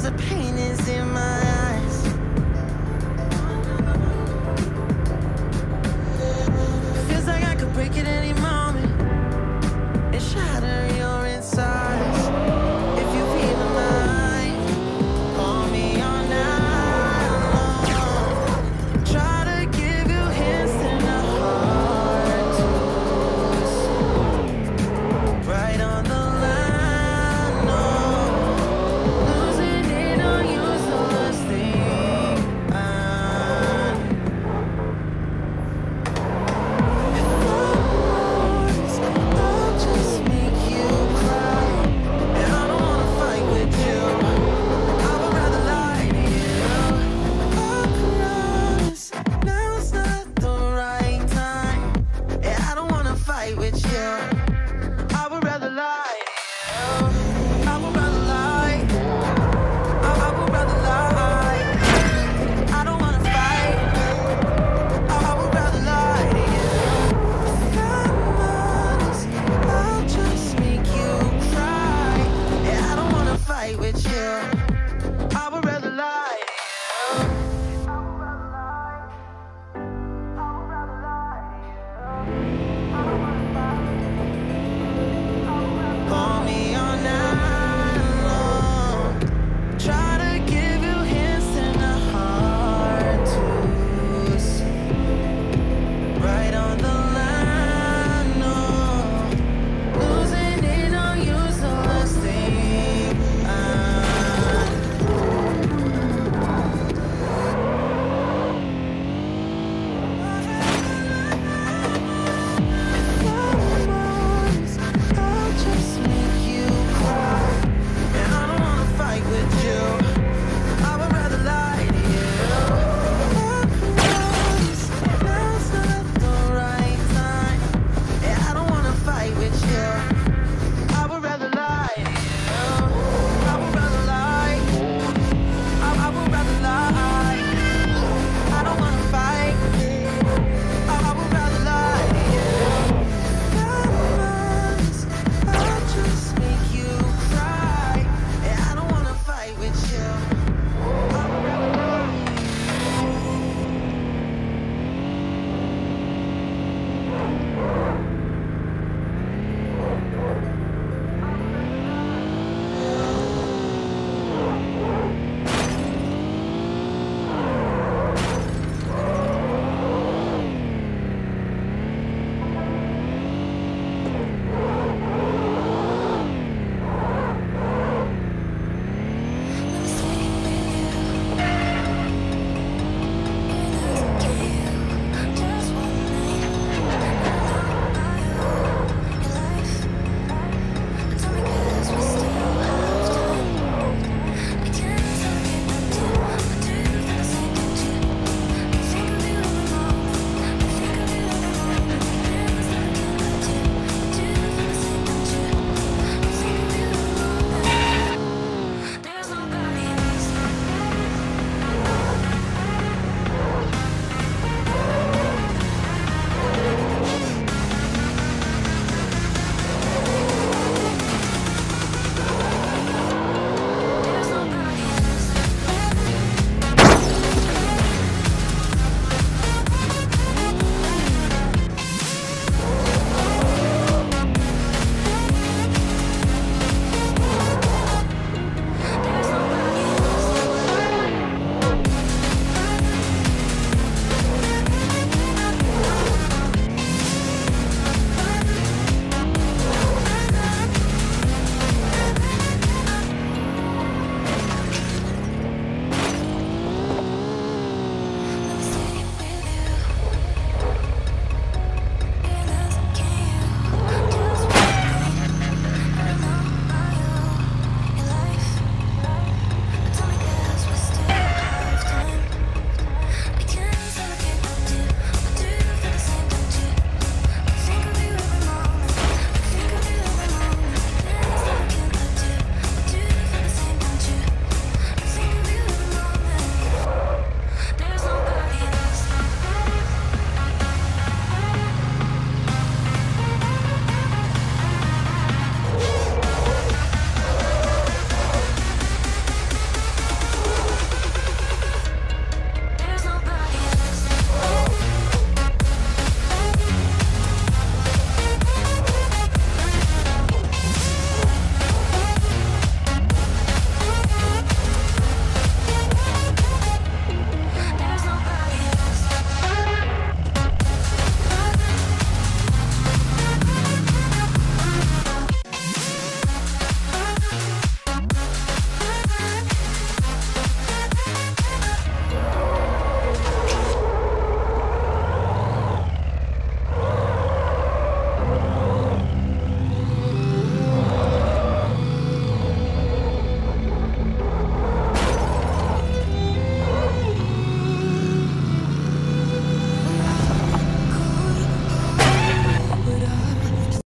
Cause the pain is in my